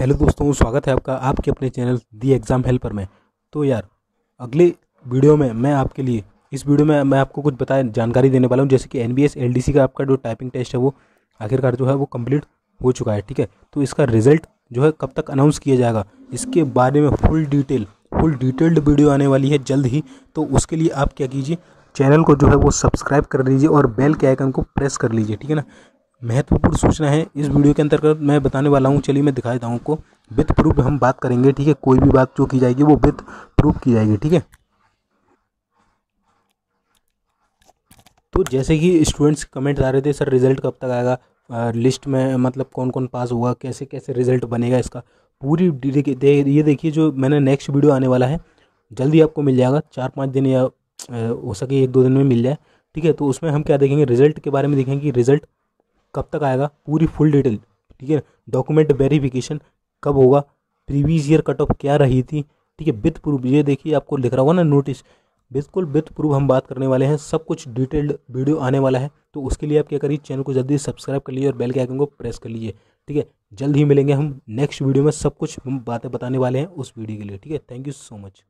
Hello दोस्तों, स्वागत है आपका आपके अपने चैनल दी एग्ज़ाम हेल्पर में। तो यार, अगले वीडियो में मैं आपके लिए, इस वीडियो में मैं आपको कुछ बताया जानकारी देने वाला हूँ, जैसे कि N B S L D C का आपका जो टाइपिंग टेस्ट है, वो आखिरकार जो है, वो कंप्लीट हो चुका है, ठीक है? तो इसका रिज़ल्ट जो है, कब तक अनाउंस किया जाएगा, इसके बारे में full detail full detailed video आने वाली है जल्द ही। तो उसके लिए आप क्या कीजिए, चैनल को जो है, वो सब्सक्राइब कर लीजिए और बेल के आइकन को प्रेस कर लीजिए, ठीक है ना? महत्वपूर्ण सूचना है। इस वीडियो के अंतर्गत मैं बताने वाला हूँ। चलिए मैं दिखा देता हूँ आपको। विथ प्रूफ हम बात करेंगे ठीक है? कोई भी बात जो की जाएगी वो विथ प्रूफ की जाएगी ठीक है? तो जैसे कि स्टूडेंट्स कमेंट आ रहे थे सर रिज़ल्ट कब तक आएगा? लिस्ट में मतलब कौन कौन पास हुआ? कैसे कैसे रिज़ल्ट बनेगा इसका? पूरी दे, ये देखिए जो मैंने नेक्स्ट वीडियो आने वाला है जल्दी आपको मिल जाएगा। चार पाँच दिन या हो सके एक दो दिन में मिल जाए ठीक है? तो उसमें हम क्या देखेंगे? रिज़ल्ट के बारे में देखेंगे कि रिज़ल्ट कब तक आएगा? पूरी फुल डिटेल ठीक है? डॉक्यूमेंट वेरिफिकेशन कब होगा? प्रीवियस ईयर कट ऑफ़ क्या रही थी? ठीक है विथ प्रूफ ये देखिए आपको लिख रहा होगा ना नोटिस बिल्कुल विथ प्रूफ हम बात करने वाले हैं, सब कुछ डिटेल्ड वीडियो आने वाला है तो उसके लिए आप क्या करिए चैनल को जल्दी सब्सक्राइब कर लीजिए और बेल के आइकन को प्रेस कर लीजिए, ठीक है? जल्द ही मिलेंगे हम नेक्स्ट वीडियो में, सब कुछ हम बातें बताने वाले हैं उस वीडियो के लिए, ठीक है? Thank you so much